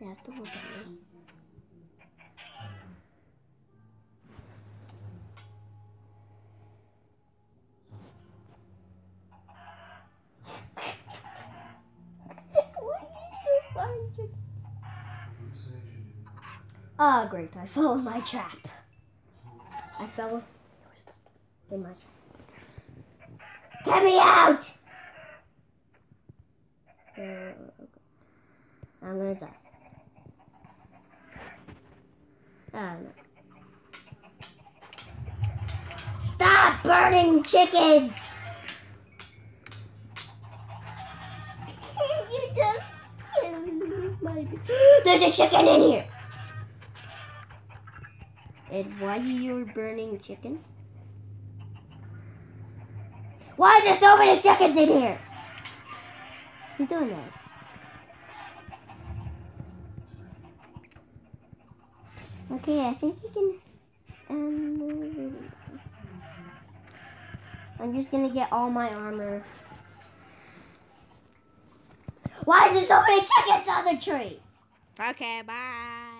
They have to look at me. Ah, oh, great. I fell in my trap. I fell in my trap. Get me out! Uh, I'm gonna die. Stop burning chickens! you just killed my... There's a chicken in here! And why are you burning chicken? Why is there so many chickens in here? Doing that? Okay, I think you can. Um, I'm just gonna get all my armor. Why is there so many chickens on the tree? Okay, bye.